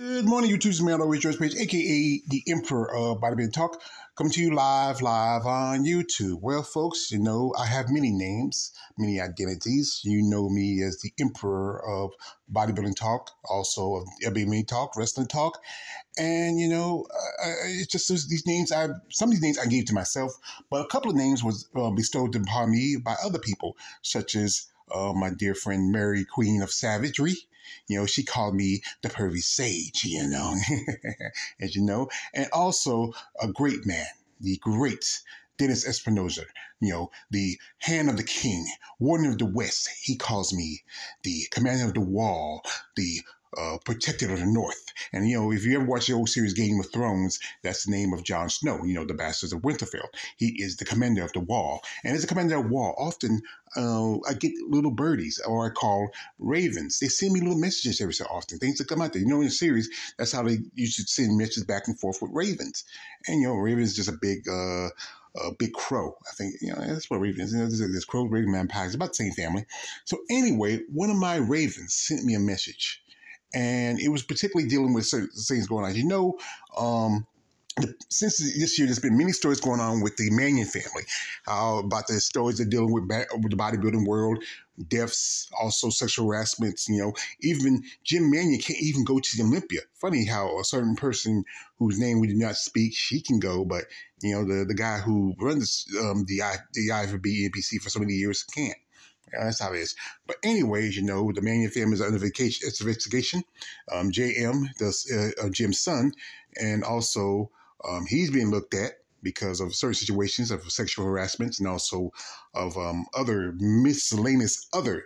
Good morning, YouTube's man always George Page, aka the Emperor of Bodybuilding Talk, coming to you live, live on YouTube. Well, folks, you know I have many names, many identities. You know me as the Emperor of Bodybuilding Talk, also of MMA Talk, Wrestling Talk, and you know uh, it's just these names. I some of these names I gave to myself, but a couple of names was uh, bestowed upon me by other people, such as uh, my dear friend Mary Queen of Savagery. You know, she called me the pervy sage, you know, as you know, and also a great man, the great Dennis Espinoza, you know, the hand of the king, warden of the west. He calls me the commander of the wall, the uh, protector of the North. And, you know, if you ever watch the old series Game of Thrones, that's the name of Jon Snow, you know, the Bastards of Winterfell. He is the commander of the wall. And as a commander of the wall, often uh, I get little birdies, or I call ravens. They send me little messages every so often, things that come out there. You know, in the series, that's how they used to send messages back and forth with ravens. And, you know, ravens just a big, uh, a big crow. I think, you know, that's what raven is. You know, there's, there's crow, raven, magpie. It's about the same family. So anyway, one of my ravens sent me a message and it was particularly dealing with certain things going on. You know, um, since this year, there's been many stories going on with the Manion family uh, about the stories they're dealing with, with the bodybuilding world, deaths, also sexual harassments. You know, even Jim Manion can't even go to the Olympia. Funny how a certain person whose name we do not speak, she can go, but you know, the the guy who runs um, the I, the IFBB NPC for so many years can't. Yeah, that's how it is. But anyways, you know, the Manion family is under vacation. It's investigation. Um, JM, the, uh, Jim's son, and also um, he's being looked at because of certain situations of sexual harassment and also of um, other miscellaneous other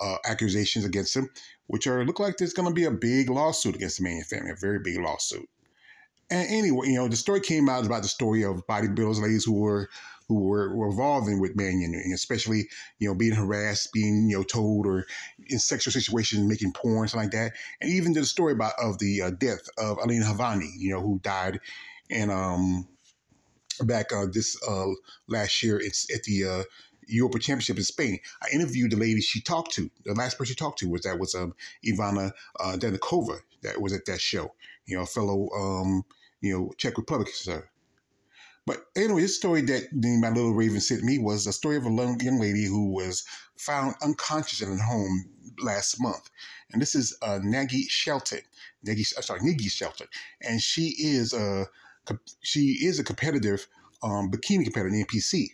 uh, accusations against him, which are look like there's going to be a big lawsuit against the Manion family, a very big lawsuit. And anyway, you know, the story came out about the story of bodybuilders, ladies who were who were, involving with Manion, and especially you know being harassed, being you know told, or in sexual situations, making porn, something like that, and even the story about of the uh, death of Alina Havani, you know, who died in um back uh, this uh, last year. It's at the uh, Europa Championship in Spain. I interviewed the lady she talked to. The last person she talked to was that was um, Ivana uh, Danikova that was at that show. You know, a fellow um, you know Czech Republic sir. But anyway, this story that my little raven sent me was a story of a young lady who was found unconscious in her home last month. And this is uh, Nagy Shelton. Nagy, sorry, Neggy Shelton. And she is a, she is a competitive um, bikini competitor in NPC.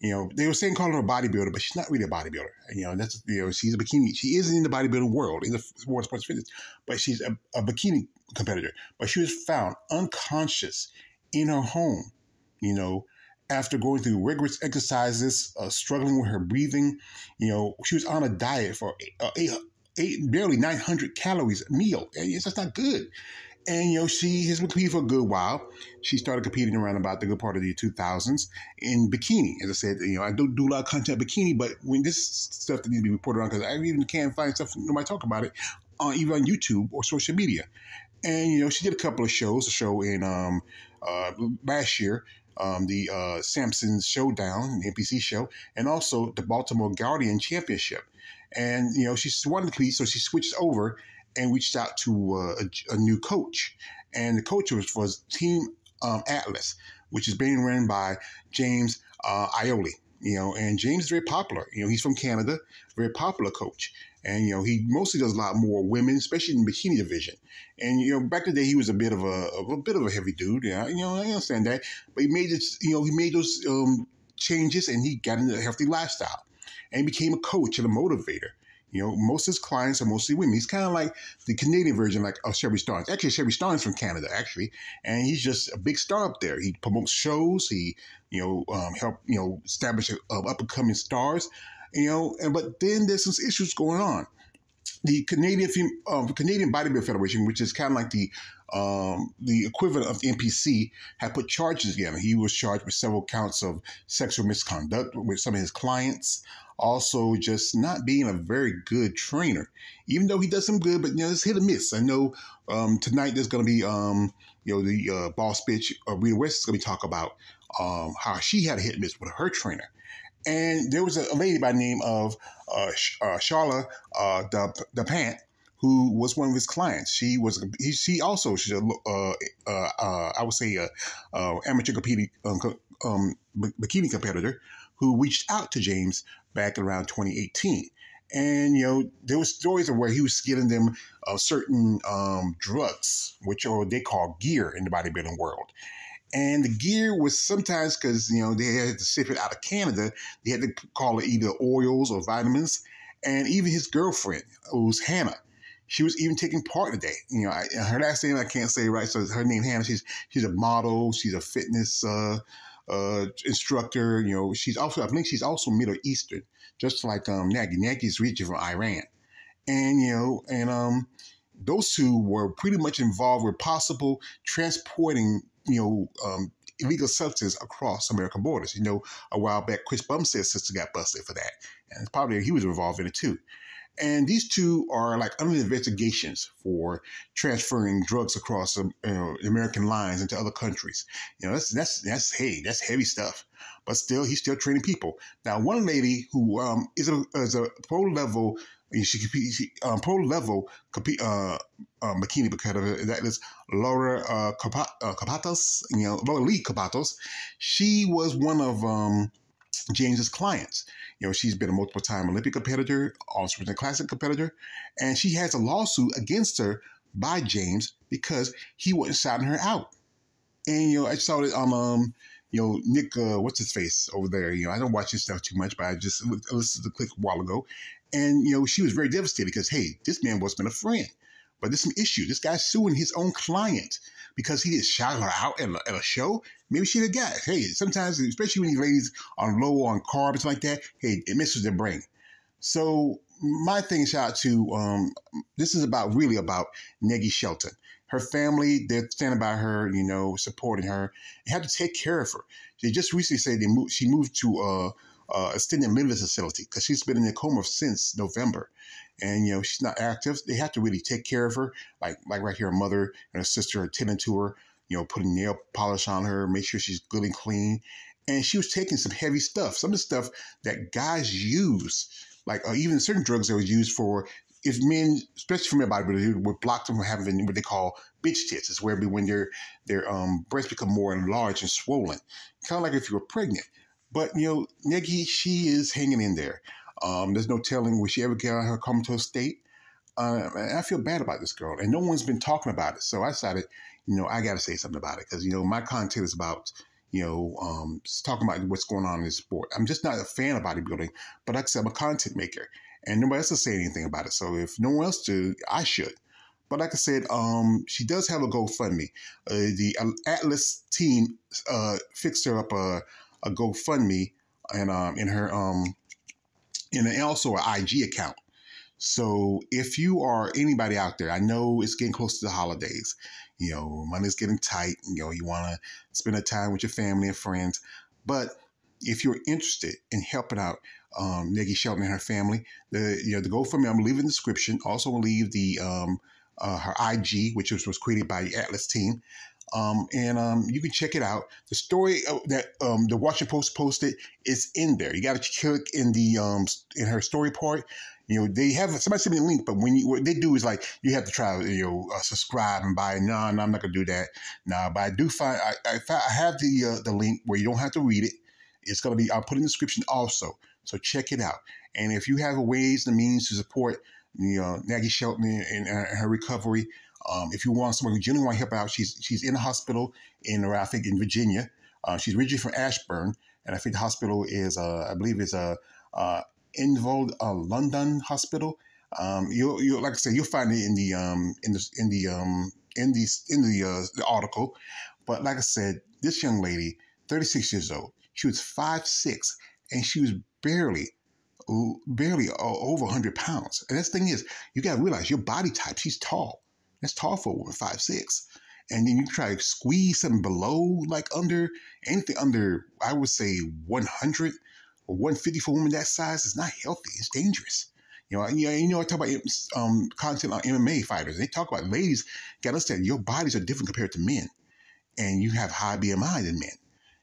You know, they were saying calling her a bodybuilder, but she's not really a bodybuilder. You know, that's you know, she's a bikini. She isn't in the bodybuilding world, in the world of sports fitness, but she's a, a bikini competitor. But she was found unconscious in her home you know, after going through rigorous exercises, uh, struggling with her breathing. You know, she was on a diet for uh, eight, eight, barely 900 calories a meal. And it's just not good. And, you know, she has been competing for a good while. She started competing around about the good part of the 2000s in bikini. As I said, you know, I don't do a lot of content bikini, but when this stuff that needs to be reported on, because I even can't find stuff, nobody talk about it, on, even on YouTube or social media. And, you know, she did a couple of shows, a show in um, uh, last year um, the uh, Samson's Showdown, the NPC show, and also the Baltimore Guardian Championship. And, you know, she won the piece, so she switched over and reached out to uh, a, a, new coach. And the coach was, was Team um, Atlas, which is being run by James uh, Ayotte. You know, and James is very popular. You know, he's from Canada, very popular coach. And, you know, he mostly does a lot more women, especially in the bikini division. And, you know, back in the day, he was a bit of a, a bit of a heavy dude. Yeah, you know, I understand that. But he made this, you know, he made those um, changes and he got into a healthy lifestyle and became a coach and a motivator. You know, most of his clients are mostly women. He's kind of like the Canadian version, like of Sherry Starnes. Actually, Sherry Starnes from Canada, actually, and he's just a big star up there. He promotes shows. He, you know, um, help you know establish uh, up and coming stars you know, and but then there's some issues going on. The Canadian uh, Canadian Bodybuilding Federation, which is kind of like the um, the equivalent of the NPC, had put charges against him. He was charged with several counts of sexual misconduct with some of his clients. Also, just not being a very good trainer, even though he does some good, but you know, it's hit or miss. I know um, tonight there's going to be, um, you know, the uh, boss bitch, uh, Rita West is going to talk about um, how she had a hit and miss with her trainer. And there was a, lady by the name of uh, uh, Charla uh, the, Pant who was one of his clients. She was he, she also she's a uh, uh, uh, I would say a, a amateur bikini um, um, bikini competitor who reached out to James back around 2018. And you know there were stories of where he was giving them uh, certain um, drugs, which are they call gear in the bodybuilding world. And the gear was sometimes because you know they had to ship it out of Canada, they had to call it either oils or vitamins. And even his girlfriend, who's Hannah, she was even taking part today. You know, I, her last name I can't say right, so her name Hannah. She's she's a model. She's a fitness uh, uh, instructor. You know, she's also I think she's also Middle Eastern, just like um, Nagy. Nagy's region from Iran, and you know, and um, those two were pretty much involved with possible transporting you know um, illegal substance across American borders. You know, a while back, Chris Bumstead's sister got busted for that, and probably he was involved in it too. And these two are like under investigations for transferring drugs across um, uh, American lines into other countries. You know, that's that's that's hey, that's heavy stuff. But still, he's still training people. Now, one lady who um, is a is a pro level she compete she, um, pro level compete uh, uh, bikini competitor that is Laura uh, Chapados, uh, you know Lauralie Chapados. She was one of um, James's clients. You know, she's been a multiple time Olympic competitor, also been a classic competitor, and she has a lawsuit against her by James because he wasn't shouting her out. And you know, I saw it on um, you know, Nick, uh, what's his face over there? You know, I don't watch his stuff too much, but I just listened to the clip a while ago, and you know, she was very devastated because hey, this man was been a friend, but there's some issue. This guy's suing his own client because he didn't shout her out at a, at a show. Maybe she would have got. Hey, sometimes, especially when these ladies are low on carbs like that, hey, it misses their brain. So my thing, shout out to um, this is about really about Nagy Shelton. Her family, they're standing by her, you know, supporting her. They have to take care of her. They just recently said they moved. She moved to a, a extended living facility because she's been in a coma since November, and you know she's not active. They have to really take care of her, like like right here, her mother and her sister are tending to her you know, putting nail polish on her, make sure she's good and clean. And she was taking some heavy stuff, some of the stuff that guys use, like uh, even certain drugs that were used for if men, especially for men bodybuilders, would block them from having what they call bitch tits. It's where when their their um, breasts become more enlarged and swollen, kind of like if you were pregnant. But you know, Nagy, she is hanging in there. Um, there's no telling will she ever get out her comatose state. Uh, I feel bad about this girl, and no one's been talking about it. So I decided, you know, I got to say something about it because you know my content is about you know um, talking about what's going on in the sport. I'm just not a fan of bodybuilding, but like I said, I'm a content maker, and nobody else is saying anything about it. So if no one else do, I should. But like I said, um, she does have a GoFundMe. Uh, the Atlas team uh, fixed her up a, a GoFundMe and um, in her um, in and also an IG account. So if you are anybody out there, I know it's getting close to the holidays. You know, money's getting tight. You know, you want to spend a time with your family and friends. But if you're interested in helping out um, Nagy Shelton and her family, the you know the GoFundMe I'm gonna leave in the description. Also leave the um, uh, her IG, which was, was created by the Atlas team. Um, and um, you can check it out. The story that um, the Washington Post posted is in there. You got to click in the um, in her story part. You know, they have somebody sent me a link, but when you, what they do is like you have to try, you know, uh, subscribe and buy. No, no, I'm not gonna do that. Nah, but I do find I, I, I have the uh, the link where you don't have to read it. It's gonna be I'll put in the description also. So check it out. And if you have ways and means to support you know Nagy Shelton and, and her recovery, um, if you want someone who genuinely want to help out, she's she's in a hospital in I think in Virginia. Uh, she's originally from Ashburn, and I think the hospital is uh, I believe is a uh, Inova uh, Loudoun Hospital. Um, you you like I said, you'll find it in the um in the in the um in the in the uh, the article. But like I said, this young lady, 36 years old, she was five six, and she was barely barely over 100 pounds. And this thing is, you got to realize your body type. She's tall. That's tall for a woman, five six. And then you try to squeeze something below, like under anything under, I would say 100 or 150 for a woman that size is not healthy. It's dangerous. You know, you know, you know I talk about um, content on MMA fighters. They talk about ladies got to understand your bodies are different compared to men, and you have high BMI than men,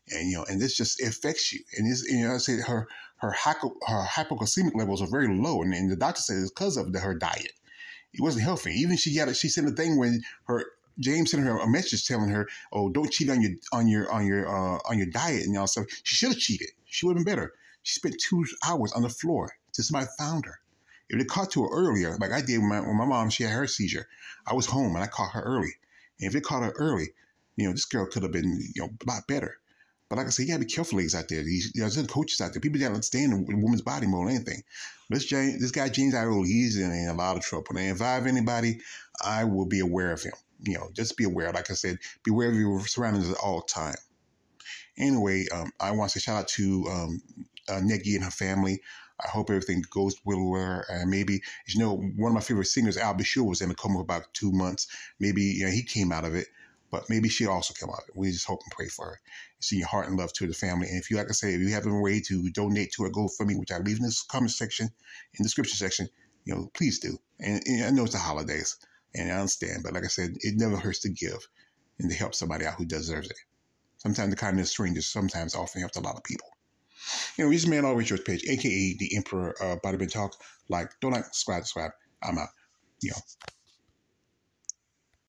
and you know, and this just affects you. And this, you know, I said her her hypo, her hypoglycemic levels are very low, and, and the doctor says it's because of the, her diet. It wasn't healthy. Even she got it. She sent a thing when her James sent her a message telling her, "Oh, don't cheat on your on your on your uh, on your diet and all stuff." She should have cheated. She would have been better. She spent two hours on the floor till somebody found her. If they caught to her earlier, like I did when my, when my mom, she had her seizure, I was home and I caught her early. And if they caught her early, you know, this girl could have been, you know, a lot better. But like I said, you gotta be careful, ladies out there. These, there's coaches out there. People that understand the woman's body more than anything. This James, this guy James Ayotte, he's in a lot of trouble. And if I have anybody, I will be aware of him. You know, just be aware. Like I said, be aware of your surroundings at all time. Anyway, um, I want to shout out to um, uh, and her family. I hope everything goes well with her. And maybe, you know, one of my favorite singers, Al B. Sure, was in a coma for about two months. Maybe, you know, he came out of it, but maybe she also came out. We just hope and pray for her. Send your heart and love to the family. And if you, like I say, if you have a way to donate to a GoFundMe, which I leave in this comment section, in the description section, you know, please do. And, and I know it's the holidays, and I understand, but like I said, it never hurts to give and to help somebody out who deserves it. Sometimes the kindness of strangers sometimes often helps a lot of people. You know, this man always your page, aka the Emperor uh, Bada Bing Talk. Like, don't like, subscribe, subscribe. I'm out. You know.